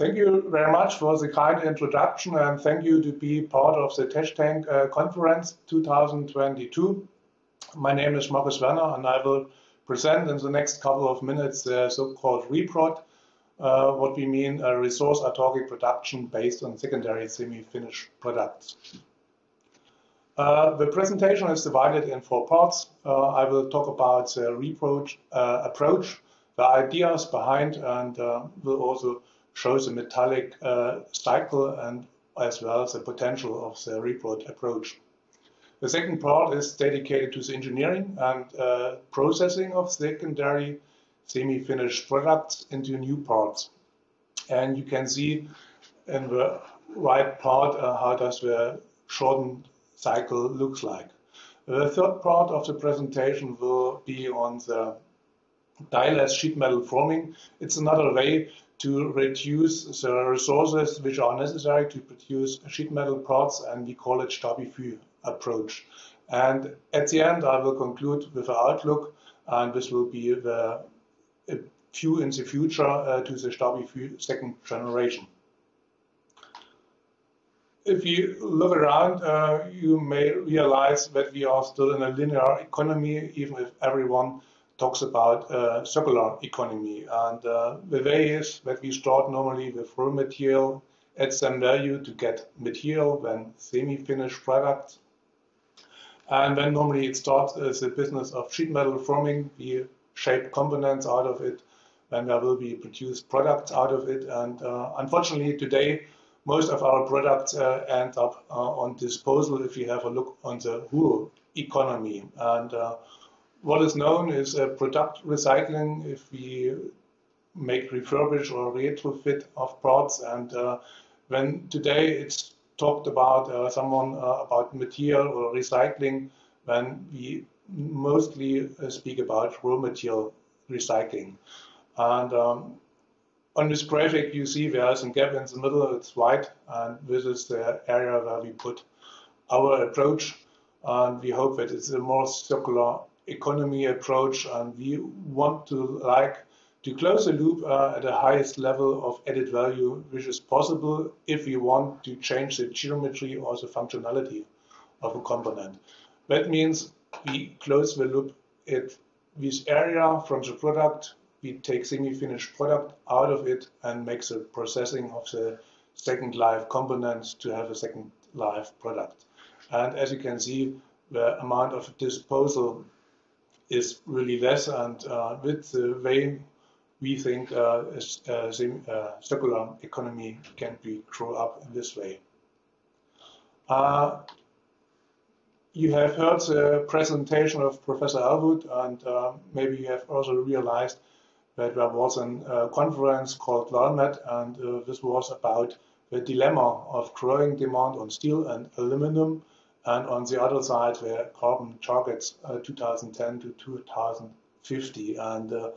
Thank you very much for the kind introduction and thank you to be part of the Techtank uh, conference 2022. My name is Markus Werner and I will present in the next couple of minutes the so-called ReProd, uh, what we mean a resource autarkic production based on secondary semi-finished products. Uh, the presentation is divided in four parts. Uh, I will talk about the ReProd uh, approach, the ideas behind, and uh, will also show the metallic uh, cycle and as well as the potential of the ReProd approach. The second part is dedicated to the engineering and uh, processing of secondary semi-finished products into new parts. And you can see in the right part uh, how does the shortened cycle looks like. The third part of the presentation will be on the die-less sheet metal forming. It's another way to reduce the resources which are necessary to produce sheet metal parts and we call it Stabify approach. And at the end I will conclude with the outlook and this will be the view in the future uh, to the Stabify second generation. If you look around, uh, you may realize that we are still in a linear economy, even if everyone talks about uh, circular economy. And uh, the way is that we start normally with raw material, add some value to get material, then semi-finished products. And then normally it starts as a business of sheet metal forming. We shape components out of it, then there will be produced products out of it. And uh, unfortunately today, most of our products uh, end up uh, on disposal if you have a look on the whole economy. And what is known is product recycling if we make refurbish or retrofit of parts and uh, when today it's talked about uh, someone uh, about material or recycling then we mostly speak about raw material recycling. And um, on this graphic you see there is a gap in the middle it's white and this is the area where we put our approach. And we hope that it's a more circular economy approach and we want to like to close the loop uh, at the highest level of added value which is possible if we want to change the geometry or the functionality of a component. That means we close the loop at this area from the product, we take semi-finished product out of it and make the processing of the second life components to have a second life product. And as you can see, the amount of disposal is really less, and uh, with the way we think uh, a, uh, circular economy can be grow up in this way. you have heard the presentation of Professor Allwood, and maybe you have also realized that there was a uh, conference called LALMAT, and uh, this was about the dilemma of growing demand on steel and aluminum and on the other side were carbon targets uh, 2010 to 2050 and uh,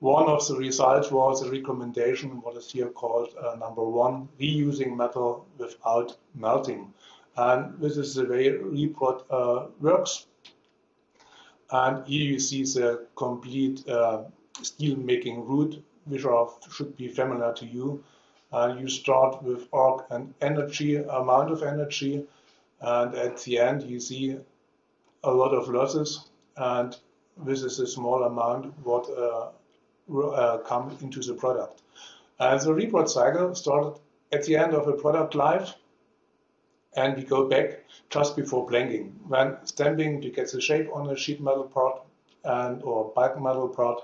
one of the results was a recommendation what is here called uh, number one reusing metal without melting. And this is the way ReProd uh, works. And here you see the complete uh, steel making route which are, should be familiar to you. And you start with arc and energy amount of energy and at the end you see a lot of losses and this is a small amount what uh, uh, come into the product. And the ReProd cycle started at the end of a product life and we go back just before blanking when stamping to get the shape on a sheet metal part and or bulk metal part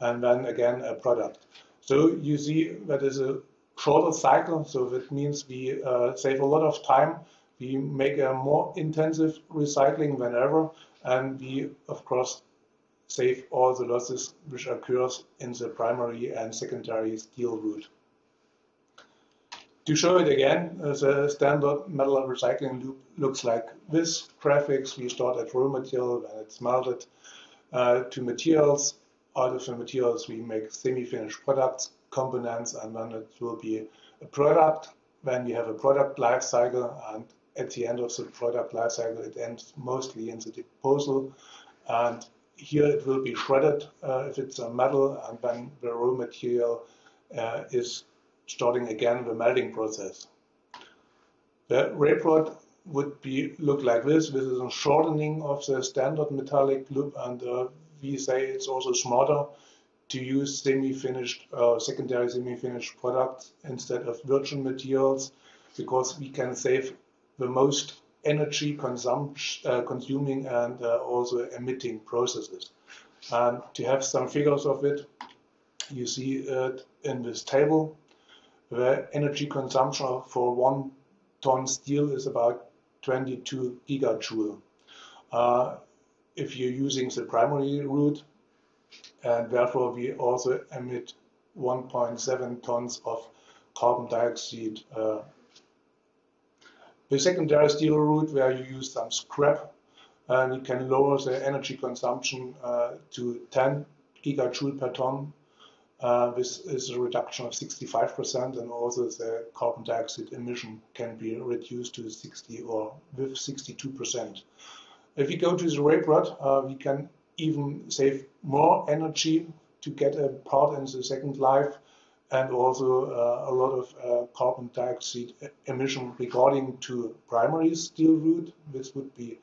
and then again a product. So you see that is a shorter cycle so that means we uh, save a lot of time we make a more intensive recycling than ever, and we, of course, save all the losses which occurs in the primary and secondary steel route. To show it again, uh, the standard metal recycling loop looks like this. Graphics, we start at raw material, then it's melted uh, to materials. Out of the materials, we make semi-finished products, components, and then it will be a product. Then we have a product life cycle, and at the end of the product lifecycle, it ends mostly in the disposal. And here it will be shredded uh, if it's a metal, and then the raw material uh, is starting again the melting process. The rod would be look like this. This is a shortening of the standard metallic loop, and uh, we say it's also smarter to use semi-finished, uh, secondary semi-finished products instead of virgin materials because we can save the most energy uh, consuming and uh, also emitting processes. And to have some figures of it, you see it in this table. The energy consumption for one ton steel is about 22 gigajoule. Uh, if you're using the primary route, and therefore we also emit 1.7 tons of carbon dioxide. Uh, the secondary steel route where you use some scrap and you can lower the energy consumption uh, to 10 gigajoule per ton. Uh, this is a reduction of 65% and also the carbon dioxide emission can be reduced to 60 or with 62%. If we go to the rail rod, uh, we can even save more energy to get a part in the second life and also uh, a lot of uh, carbon dioxide emission regarding to primary steel route, which would be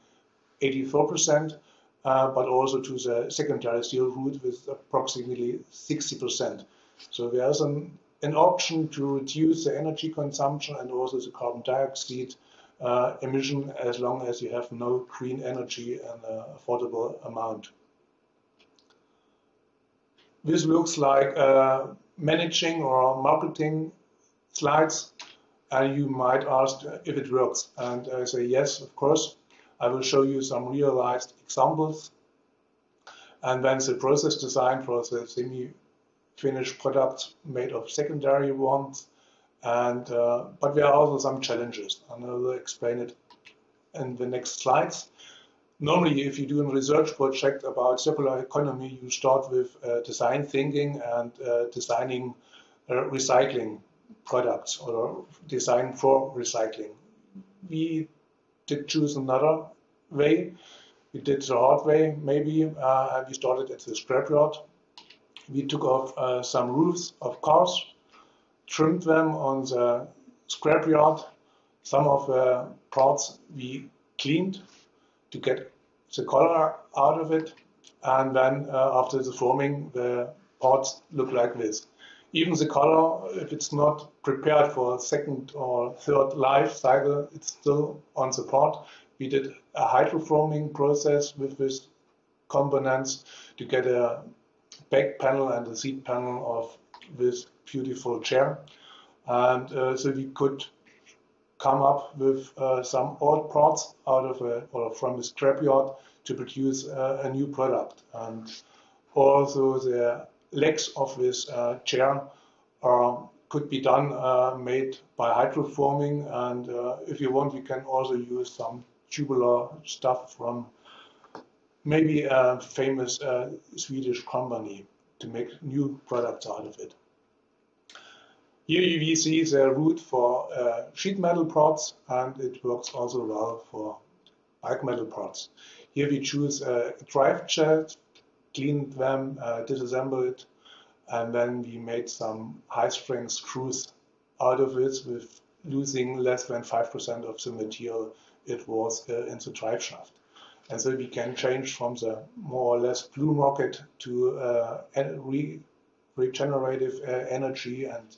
84%, uh, but also to the secondary steel route with approximately 60%. So there's an, an option to reduce the energy consumption and also the carbon dioxide uh, emission as long as you have no green energy and an affordable amount. This looks like uh, managing or marketing slides and you might ask if it works. And I say yes of course. I will show you some realized examples. And then the process design for the semi-finished products made of secondary ones. And uh, but there are also some challenges and I will explain it in the next slides normally if you do a research project about circular economy, you start with uh, design thinking and uh, designing uh, recycling products or design for recycling. We did choose another way. We did the hard way, maybe. Uh, we started at the scrapyard. We took off uh, some roofs of cars, trimmed them on the scrapyard. Some of the parts we cleaned to get the color out of it. And then uh, after the forming, the parts look like this. Even the color, if it's not prepared for a second or third life cycle, it's still on the part. We did a hydroforming process with these components to get a back panel and a seat panel of this beautiful chair. And uh, so we could come up with uh, some old parts out of a, or from a scrapyard to produce uh, a new product. And also the legs of this uh, chair are, could be done uh, made by hydroforming. And uh, if you want, you can also use some tubular stuff from maybe a famous uh, Swedish company to make new products out of it. Here you see the route for uh, sheet metal parts and it works also well for bulk metal parts. Here we choose a drive shaft, clean them, uh, it, and then we made some high strength screws out of it with losing less than 5% of the material it was uh, in the drive shaft. And so we can change from the more or less blue rocket to uh, re regenerative uh, energy and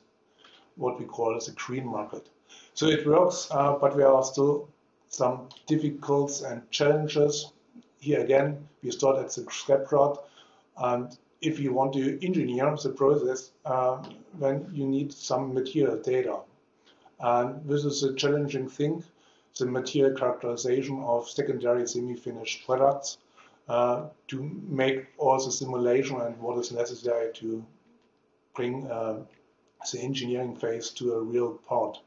what we call a green market. So it works, uh, but there are still some difficulties and challenges. Here again, we start at the scrap rod, and if you want to engineer the process, uh, then you need some material data. And this is a challenging thing, the material characterization of secondary semi-finished products uh, to make all the simulation and what is necessary to bring uh, the engineering phase to a real part.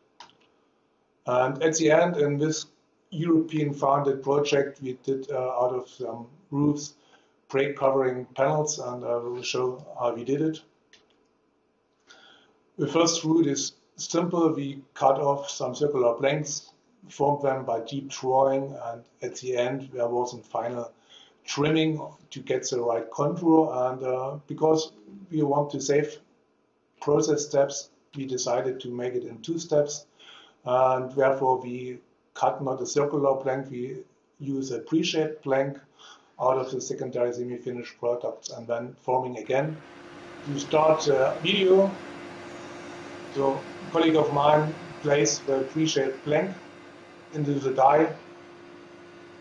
And at the end, in this European funded project, we did uh, out of some roofs brake covering panels, and I will show how we did it. The first route is simple. We cut off some circular blanks, formed them by deep drawing, and at the end there was a final trimming to get the right contour. And uh, because we want to save process steps we decided to make it in two steps. And therefore, we cut not a circular blank, we use a pre-shaped blank out of the secondary semi-finished products and then forming again. To start the video, so a colleague of mine placed the pre-shaped blank into the die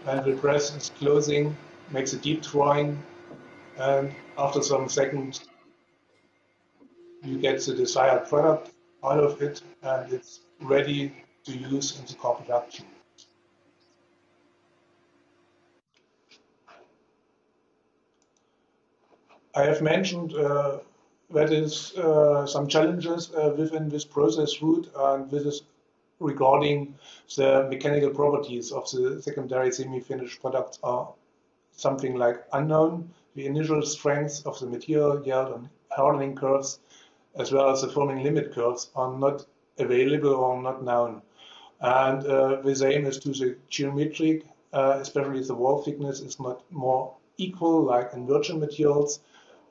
and the press is closing, makes a deep drawing and after some seconds you get the desired product out of it and it's ready to use in the car production. I have mentioned uh, that is uh, some challenges uh, within this process route and this is regarding the mechanical properties of the secondary semi-finished products are something like unknown. The initial strength of the material yield and hardening curves as well as the forming limit curves are not available or not known. And uh, the same is to the geometric, uh, especially the wall thickness is not more equal like in virgin materials.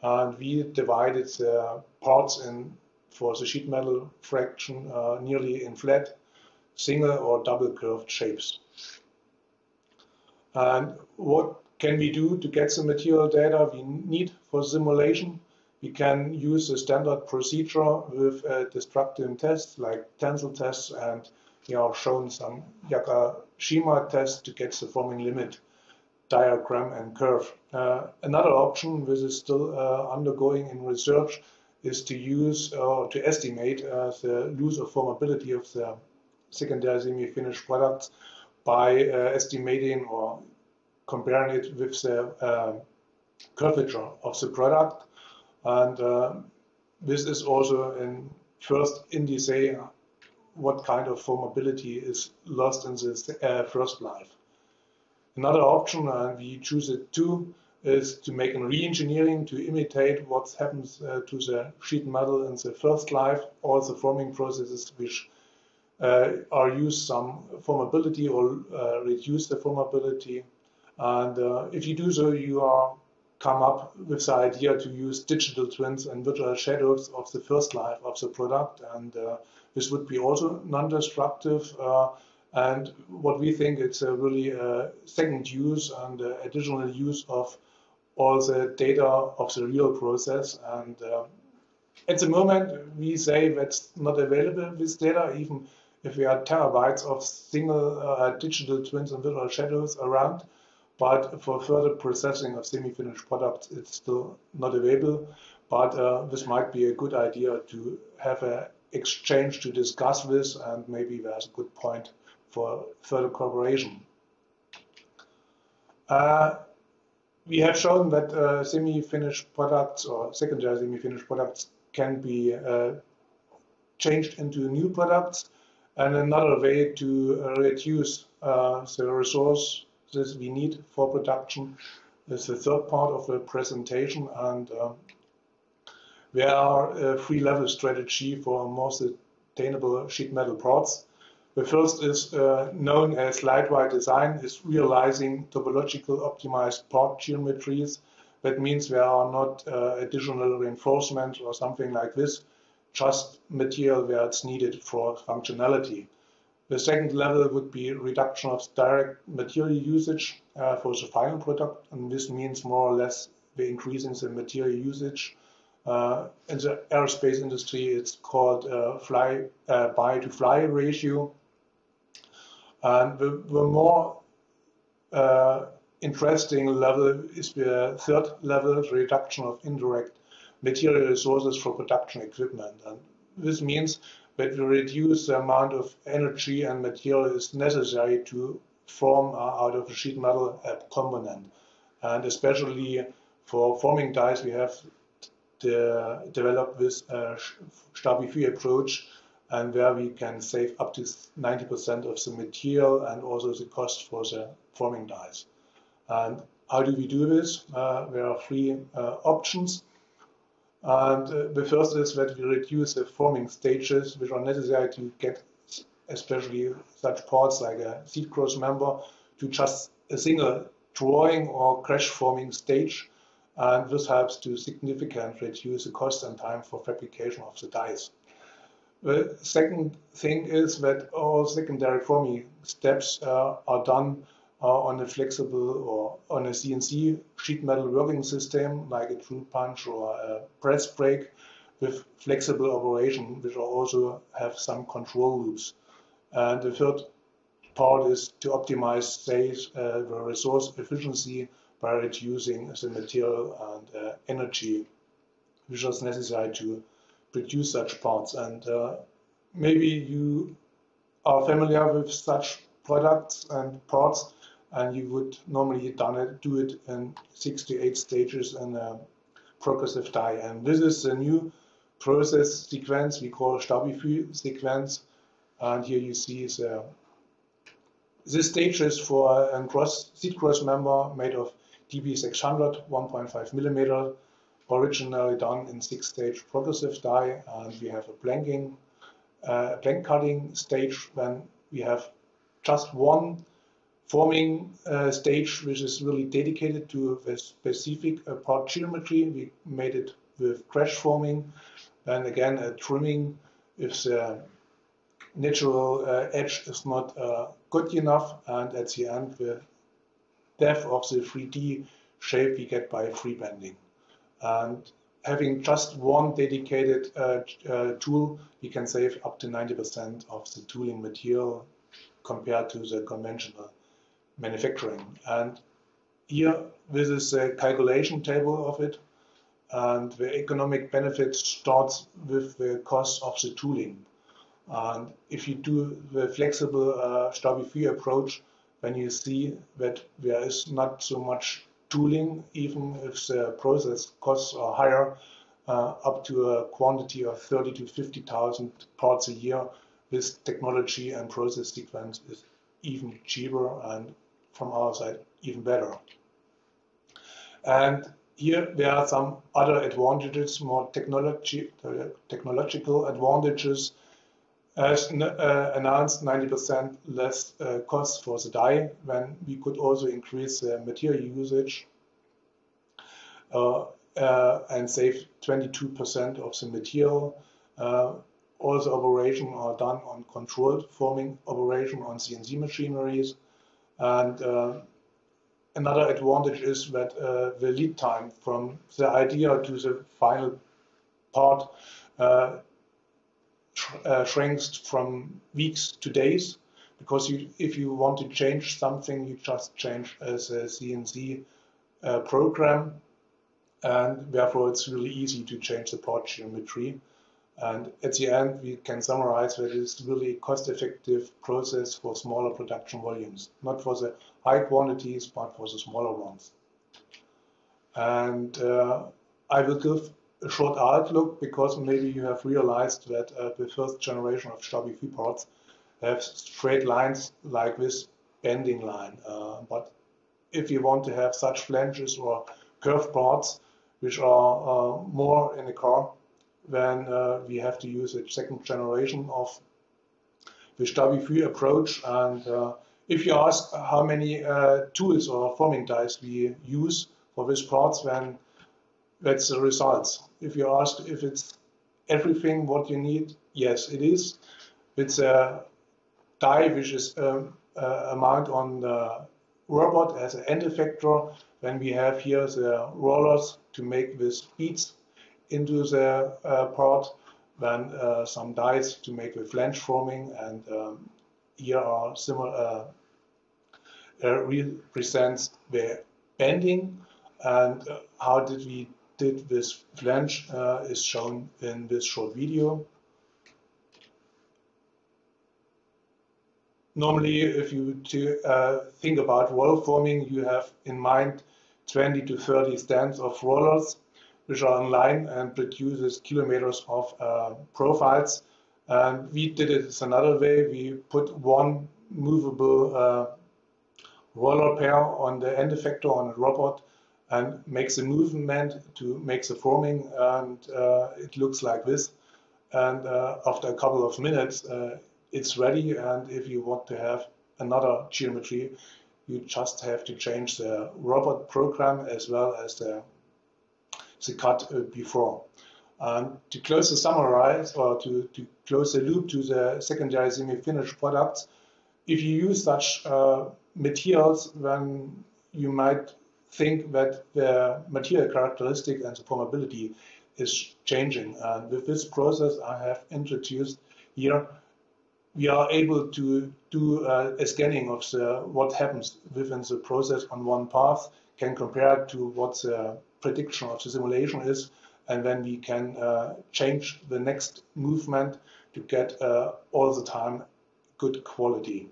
And we divided the parts in for the sheet metal fraction uh, nearly in flat, single or double curved shapes. And what can we do to get the material data we need for simulation? We can use a standard procedure with a destructive tests like tensile tests and we are shown some Nakajima tests to get the forming limit diagram and curve. Uh, another option, which is still uh, undergoing in research, is to use or uh, to estimate uh, the loss of formability of the secondary semi-finished products by uh, estimating or comparing it with the uh, curvature of the product and uh, this is also in first indice what kind of formability is lost in this uh, first life. Another option, and we choose it too, is to make a re-engineering to imitate what happens uh, to the sheet metal in the first life, all the forming processes which uh, are used some formability or uh, reduce the formability. And uh, if you do so, you are come up with the idea to use digital twins and virtual shadows of the first life of the product. And uh, this would be also non-destructive. Uh, and what we think it's a really uh, second use and uh, additional use of all the data of the real process. And uh, at the moment, we say that's not available, with data, even if we have terabytes of single uh, digital twins and virtual shadows around. But for further processing of semi-finished products, it's still not available. But uh, this might be a good idea to have an exchange to discuss this, and maybe there's a good point for further cooperation. Uh, we have shown that uh, semi-finished products or secondary semi-finished products can be uh, changed into new products. And another way to uh, reduce uh, the resource this we need for production is the third part of the presentation and um, there are a three-level strategy for more sustainable sheet metal parts. The first is uh, known as light-weight design, is realizing topological optimized part geometries. That means there are not uh, additional reinforcement or something like this, just material where it's needed for functionality. The second level would be reduction of direct material usage uh, for the final product, and this means more or less the increase in the material usage. Uh, in the aerospace industry, it's called uh, fly uh, buy to fly ratio. And the, the more uh, interesting level is the third level, reduction of indirect material resources for production equipment. And this means will reduce the amount of energy and material is necessary to form uh, out of a sheet metal a component. And especially for forming dies, we have de developed this uh, STABIFI approach and where we can save up to 90% of the material and also the cost for the forming dies. And how do we do this? Uh, there are three uh, options. And uh, the first is that we reduce the forming stages which are necessary to get especially such parts like a seat cross member to just a single drawing or crash forming stage. And this helps to significantly reduce the cost and time for fabrication of the dies. The second thing is that all secondary forming steps uh, are done on a flexible or on a CNC sheet metal working system like a TruPunch or a press brake with flexible operation, which also have some control loops. And the third part is to optimize, say, uh, the resource efficiency by reducing the material and uh, energy which is necessary to produce such parts. And uh, maybe you are familiar with such products and parts and you would normally it, do it in six to eight stages in a progressive die. And this is a new process sequence we call Stabifu sequence. And here you see the, this stage is for a cross, seat cross member made of DP600, 1.5 millimeter, originally done in six stage progressive die. And we have a blanking, uh, blank cutting stage when we have just one forming uh, stage which is really dedicated to a specific uh, part geometry. We made it with crash forming and again a trimming if the natural uh, edge is not uh, good enough and at the end the depth of the 3D shape we get by free bending. And having just one dedicated uh, uh, tool, we can save up to 90% of the tooling material compared to the conventional manufacturing. And here, this is a calculation table of it. And the economic benefit starts with the cost of the tooling. And if you do the flexible uh, Stabi approach, then you see that there is not so much tooling, even if the process costs are higher, uh, up to a quantity of 30 to 50,000 parts a year. This technology and process sequence is even cheaper and from our side even better. And here there are some other advantages, more technology, uh, technological advantages. As uh, announced, 90% less uh, cost for the die, when we could also increase the material usage uh, uh, and save 22% of the material. Uh, all the operation are done on controlled forming operation on CNC machineries. And uh, another advantage is that uh, the lead time from the idea to the final part uh, uh shrinks from weeks to days because you, if you want to change something, you just change as a CNC uh, program, and therefore it's really easy to change the part geometry. And at the end, we can summarize that it's really cost-effective process for smaller production volumes, not for the high quantities, but for the smaller ones. And uh, I will give a short outlook because maybe you have realized that uh, the first generation of Stabi parts have straight lines like this bending line. Uh, but if you want to have such flanges or curved parts, which are uh, more in a car, then uh, we have to use a second generation of the Stabi approach. And uh, if you ask how many uh, tools or forming dies we use for this parts, then that's the results. If you ask if it's everything what you need, yes, it is. It's a die which is um, amount on the robot as an end effector. Then we have here the rollers to make these beads into the uh, part, then uh, some dies to make the flange forming, and um, here are similar uh, represents the bending, and how did we did this flange is shown in this short video. normally if you to, uh, think about roll forming, you have in mind 20 to 30 stands of rollers which are online and produces kilometers of uh, profiles. And we did it another way. We put one movable uh, roller pair on the end effector on a robot and makes the movement to make the forming and uh, it looks like this. And uh, after a couple of minutes, uh, it's ready. And if you want to have another geometry, you just have to change the robot program as well as the the cut uh, before. And to close the summarize or to, to close the loop to the secondary semi-finished products, if you use such uh, materials, then you might think that the material characteristic and the formability is changing. And with this process I have introduced here, we are able to do uh, a scanning of the, what happens within the process on one path, can compare to what the prediction of the simulation is, and then we can uh, change the next movement to get uh, all the time good quality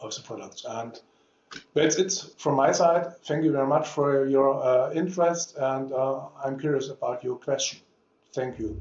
of the products. And that's it from my side. Thank you very much for your uh, interest, and uh, I'm curious about your question. Thank you.